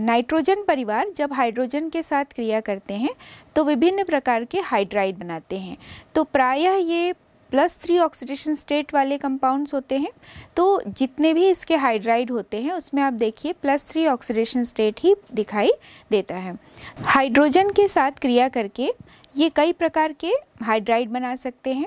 Nitrogen परिवार जब hydrogen के साथ क्रिया करते हैं तो विभिन्न प्रकार के हाइड्राइड बनाते हैं। तो प्रायः ये प्लस थ्री ऑक्सीडेशन स्टेट वाले कंपाउंड्स होते हैं। तो जितने भी इसके हाइड्राइड होते हैं, उसमें आप देखिए प्लस थ्री ऑक्सीडेशन स्टेट ही दिखाई देता है। हाइड्रोजन के साथ क्रिया करके ये कई प्रकार के हाइड्राइड बना सकते हैं।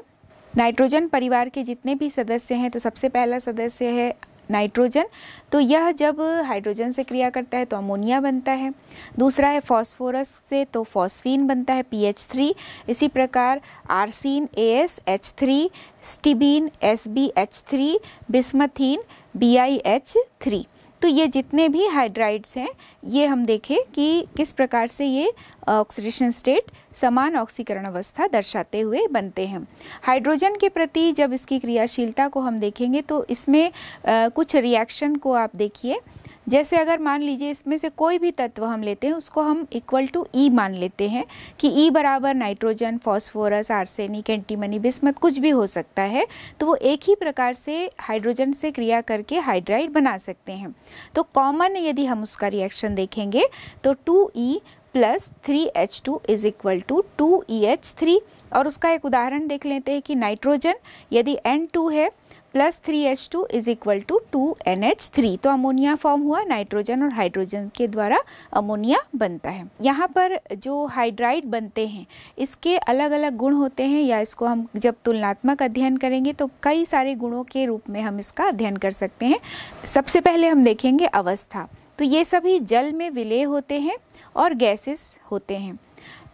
नाइट्रोजन परिवार के जितने भी सदस्य हैं तो सबसे पहला सदस्य है नाइट्रोजन। तो यह जब हाइड्रोजन से क्रिया करता है तो अमोनिया बनता है। दूसरा है फॉस्फोरस से तो फॉस्फीन बनता है, पी थ्री। इसी प्रकार arsine, A S, H three, stibine, S B, H three, bismuthine, B I H three. तो ये जितने भी हाइड्राइड्स हैं ये हम देखें कि किस प्रकार से ये ऑक्सीडेशन स्टेट समान ऑक्सीकरण अवस्था दर्शाते हुए बनते हैं। हाइड्रोजन के प्रति जब इसकी क्रियाशीलता को हम देखेंगे तो इसमें आ, कुछ रिएक्शन को आप देखिए। जैसे अगर मान लीजिए इसमें से कोई भी तत्व हम लेते हैं, उसको हम इक्वल टू ई मान लेते हैं कि ई e बराबर nitrogen phosphorus arsenic antimony bismuth कुछ भी हो सकता है तो वो एक ही प्रकार से हाइड्रोजन से क्रिया करके हाइड्राइड बना सकते हैं। तो कॉमन यदि हम उसका रिएक्शन देखेंगे तो two E plus three H two is equal to two E H three और उसका एक उदाहरण देख लेते हैं कि नाइट्रोजन यदि एन टू है plus three H two is equal to two N H three. तो अमोनिया फॉर्म हुआ नाइट्रोजन और हाइड्रोजन के द्वारा अमोनिया बनता है। यहाँ पर जो हाइड्राइड बनते हैं, इसके अलग अलग गुण होते हैं या इसको हम जब तुलनात्मक अध्ययन करेंगे तो कई सारे गुणों के रूप में हम इसका अध्ययन कर सकते हैं। सबसे पहले हम देखेंगे अवस्था। तो ये सभी जल में विलय होते हैं और गैसेस होते हैं।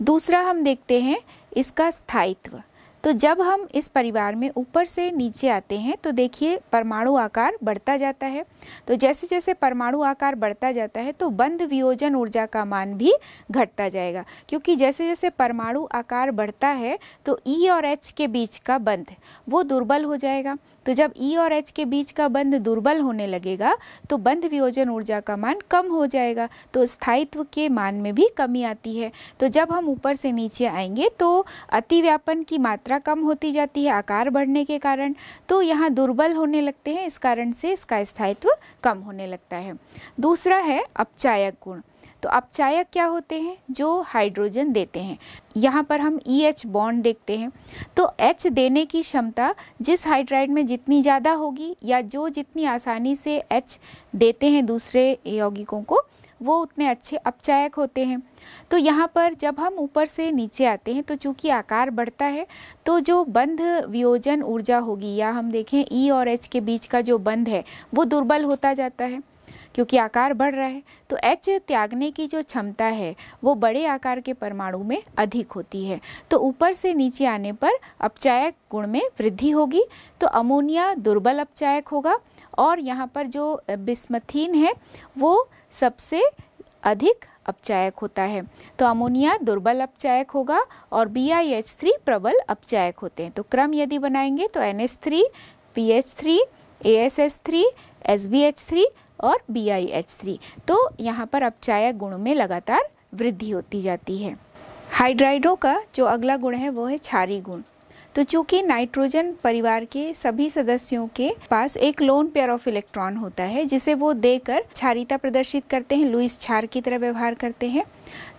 दूसरा हम देखते हैं इसका स्थायित्व। तो जब हम इस परिवार में ऊपर से नीचे आते हैं तो देखिए परमाणु आकार बढ़ता जाता है। तो जैसे जैसे परमाणु आकार बढ़ता जाता है तो बंद वियोजन ऊर्जा का मान भी घटता जाएगा। क्योंकि जैसे जैसे परमाणु आकार बढ़ता है तो ई और एच के बीच का बंध, वो दुर्बल हो जाएगा। तो जब ई और एच के बीच का बंध दुर्बल होने लगेगा तो बंध वियोजन ऊर्जा का मान कम हो जाएगा तो स्थायित्व के मान में भी कमी आती है। तो जब हम ऊपर से नीचे आएँगे तो अतिव्यापन की मात्रा कम होती जाती है आकार बढ़ने के कारण तो यहाँ दुर्बल होने लगते हैं, इस कारण से इसका स्थायित्व कम होने लगता है। दूसरा है अपचायक गुण। तो अपचायक क्या होते हैं? जो हाइड्रोजन देते हैं। यहाँ पर हम ई एच बॉन्ड देखते हैं। तो एच देने की क्षमता जिस हाइड्राइड में जितनी ज़्यादा होगी या जो जितनी आसानी से एच देते हैं दूसरे यौगिकों को, वो उतने अच्छे अपचायक होते हैं। तो यहाँ पर जब हम ऊपर से नीचे आते हैं तो चूँकि आकार बढ़ता है तो जो बंध वियोजन ऊर्जा होगी या हम देखें ई e और एच के बीच का जो बंध है, वो दुर्बल होता जाता है। क्योंकि आकार बढ़ रहा है तो एच त्यागने की जो क्षमता है, वो बड़े आकार के परमाणु में अधिक होती है। तो ऊपर से नीचे आने पर अपचायक गुण में वृद्धि होगी तो अमोनिया दुर्बल अपचायक होगा और यहाँ पर जो बिस्मथीन है, वो सबसे अधिक अपचायक होता है। तो अमोनिया दुर्बल अपचायक होगा और बी आई एच थ्री प्रबल अपचायक होते हैं। तो क्रम यदि बनाएँगे तो N S three P H three A S S three S B H three और बी आई एच थ्री तो यहाँ पर अपचायक गुण में लगातार वृद्धि होती जाती है। हाइड्राइडों का जो अगला गुण है, वो है छारी गुण। तो चूँकि नाइट्रोजन परिवार के सभी सदस्यों के पास एक लोन पेयर ऑफ़ इलेक्ट्रॉन होता है, जिसे वो देकर क्षारिता प्रदर्शित करते हैं, लुइस छार की तरह व्यवहार करते हैं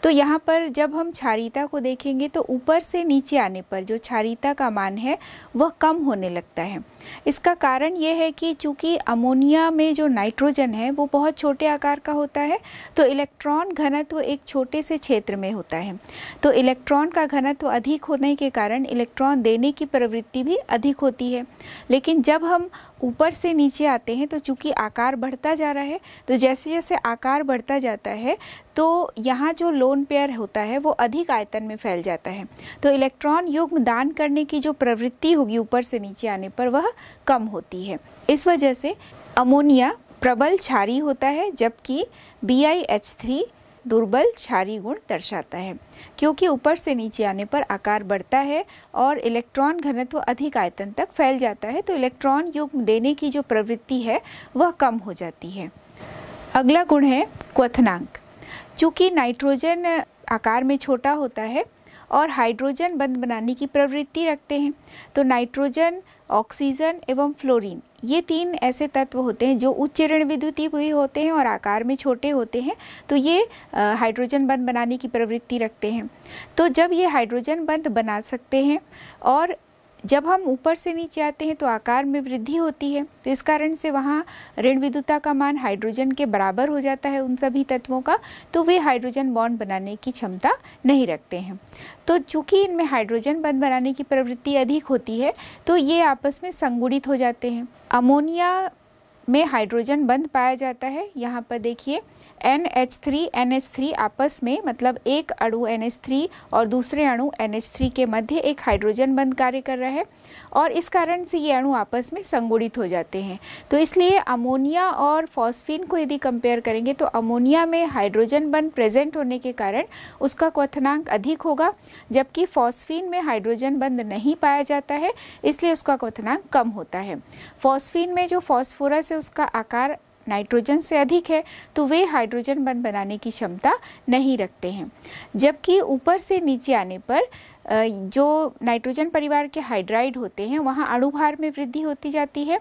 तो यहाँ पर जब हम क्षारिता को देखेंगे तो ऊपर से नीचे आने पर जो क्षारिता का मान है, वह कम होने लगता है। इसका कारण यह है कि चूँकि अमोनिया में जो नाइट्रोजन है, वो बहुत छोटे आकार का होता है तो इलेक्ट्रॉन घनत्व एक छोटे से क्षेत्र में होता है। तो इलेक्ट्रॉन का घनत्व अधिक होने के कारण इलेक्ट्रॉन देने की प्रवृत्ति भी अधिक होती है। लेकिन जब हम ऊपर से नीचे आते हैं तो चूँकि आकार बढ़ता जा रहा है तो जैसे जैसे आकार बढ़ता जाता है तो यहाँ जो लोन पेयर होता है, वो अधिक आयतन में फैल जाता है। तो इलेक्ट्रॉन युग्म दान करने की जो प्रवृत्ति होगी ऊपर से नीचे आने पर, वह कम होती है। इस वजह से अमोनिया प्रबल क्षारी होता है, जबकि बी आई एच थ्री दुर्बल क्षारी गुण दर्शाता है, क्योंकि ऊपर से नीचे आने पर आकार बढ़ता है और इलेक्ट्रॉन घनत्व अधिक आयतन तक फैल जाता है तो इलेक्ट्रॉन युग्म देने की जो प्रवृत्ति है, वह कम हो जाती है। अगला गुण है क्वथनांक। चूँकि नाइट्रोजन आकार में छोटा होता है और हाइड्रोजन बंद बनाने की प्रवृत्ति रखते हैं तो नाइट्रोजन, ऑक्सीजन एवं फ्लोरीन, ये तीन ऐसे तत्व होते हैं जो उच्च ऋण विद्युतीय भी होते हैं और आकार में छोटे होते हैं तो ये हाइड्रोजन बंद बनाने की प्रवृत्ति रखते हैं। तो जब ये हाइड्रोजन बंद बना सकते हैं और जब हम ऊपर से नीचे आते हैं तो आकार में वृद्धि होती है तो इस कारण से वहाँ ऋण विद्युता का मान हाइड्रोजन के बराबर हो जाता है उन सभी तत्वों का तो वे हाइड्रोजन बॉन्ड बनाने की क्षमता नहीं रखते हैं। तो चूँकि इनमें हाइड्रोजन बंद बनाने की प्रवृत्ति अधिक होती है तो ये आपस में संगुणित हो जाते हैं। अमोनिया में हाइड्रोजन बंद पाया जाता है। यहाँ पर देखिए N H three N H three आपस में मतलब एक अणु एन एच थ्री और दूसरे अणु एन एच थ्री के मध्य एक हाइड्रोजन बंद कार्य कर रहा है और इस कारण से ये अणु आपस में संगुणित हो जाते हैं। तो इसलिए अमोनिया और फॉस्फीन को यदि कंपेयर करेंगे तो अमोनिया में हाइड्रोजन बंद प्रेजेंट होने के कारण उसका क्वथनांक अधिक होगा, जबकि फॉस्फीन में हाइड्रोजन बंद नहीं पाया जाता है, इसलिए उसका क्वथनांक कम होता है। फॉस्फीन में जो फॉस्फोरस है उसका आकार नाइट्रोजन से अधिक है तो वे हाइड्रोजन बंद बनाने की क्षमता नहीं रखते हैं। जबकि ऊपर से नीचे आने पर जो नाइट्रोजन परिवार के हाइड्राइड होते हैं, वहाँ अणुभार में वृद्धि होती जाती है।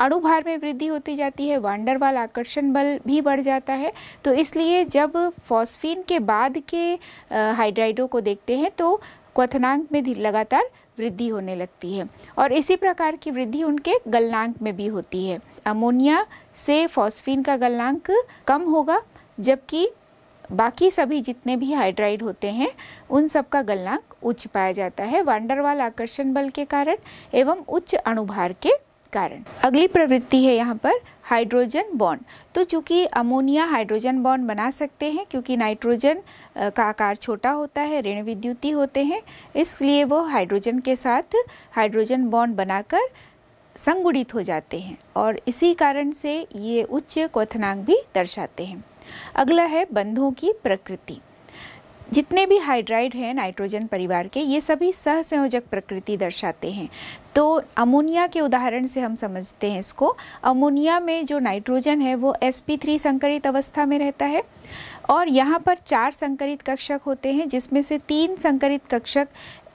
अणुभार में वृद्धि होती जाती है, वांडरवाल आकर्षण बल भी बढ़ जाता है। तो इसलिए जब फॉस्फीन के बाद के हाइड्राइडों को देखते हैं तो क्वथनांक में लगातार वृद्धि होने लगती है और इसी प्रकार की वृद्धि उनके गलनांक में भी होती है। अमोनिया से फॉस्फिन का गलनांक कम होगा, जबकि बाकी सभी जितने भी हाइड्राइड होते हैं, उन सब का गलनांक उच्च पाया जाता है। वांडरवाल आकर्षण बल के कारण एवं उच्च अणुभार के कारण। अगली प्रवृत्ति है यहाँ पर हाइड्रोजन बॉन्ड तो चूँकि अमोनिया हाइड्रोजन बॉन्ड बना सकते हैं, क्योंकि नाइट्रोजन का आकार छोटा होता है, ऋण विद्युती होते हैं, इसलिए वो हाइड्रोजन के साथ हाइड्रोजन बॉन्ड बनाकर संगुणित हो जाते हैं और इसी कारण से ये उच्च क्वथनांक भी दर्शाते हैं। अगला है बंधों की प्रकृति। जितने भी हाइड्राइड हैं नाइट्रोजन परिवार के, ये सभी सहसंयोजक प्रकृति दर्शाते हैं। तो अमोनिया के उदाहरण से हम समझते हैं इसको। अमोनिया में जो नाइट्रोजन है, वो sp3 संकरित अवस्था में रहता है और यहाँ पर चार संकरित कक्षक होते हैं, जिसमें से तीन संकरित कक्षक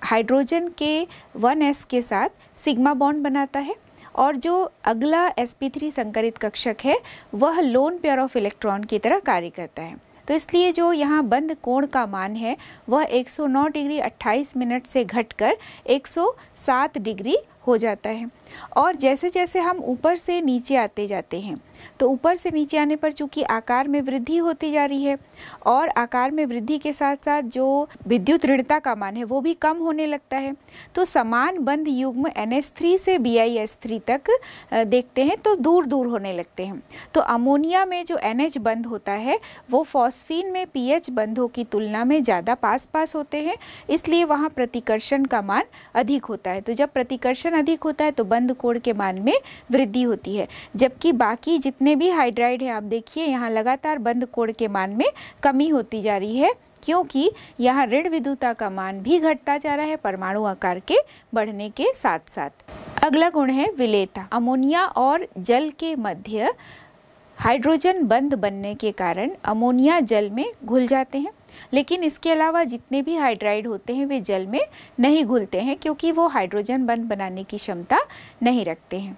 हाइड्रोजन के 1s के साथ सिग्मा बॉन्ड बनाता है और जो अगला sp3 संकरित कक्षक है, वह लोन पेयर ऑफ़ इलेक्ट्रॉन की तरह कार्य करता है। तो इसलिए जो यहाँ बंद कोण का मान है, वह 109 डिग्री 28 मिनट से घटकर 107 डिग्री हो जाता है। और जैसे जैसे हम ऊपर से नीचे आते जाते हैं तो ऊपर से नीचे आने पर चूँकि आकार में वृद्धि होती जा रही है और आकार में वृद्धि के साथ साथ जो विद्युत ऋणता का मान है, वो भी कम होने लगता है तो समान बंद युग्म NH3 से BiS3 तक देखते हैं तो दूर दूर होने लगते हैं। तो अमोनिया में जो NH बंद होता है, वो फॉस्फीन में पीएच बंधों की तुलना में ज़्यादा पास पास होते हैं, इसलिए वहाँ प्रतिकर्षण का मान अधिक होता है। तो जब प्रतिकर्षण अधिक होता है तो बंद कोण के मान में वृद्धि होती है। जबकि बाकी जितने भी हाइड्राइड है, आप देखिए, यहाँ लगातार बंद कोण के मान में कमी होती जा रही है, क्योंकि यहाँ ऋण विद्युता का मान भी घटता जा रहा है, परमाणु आकार के बढ़ने के साथ साथ अगला गुण है विलेता। अमोनिया और जल के मध्य हाइड्रोजन बंद बनने के कारण अमोनिया जल में घुल जाते हैं। लेकिन इसके अलावा जितने भी हाइड्राइड होते हैं, वे जल में नहीं घुलते हैं, क्योंकि वो हाइड्रोजन बंद बनाने की क्षमता नहीं रखते हैं।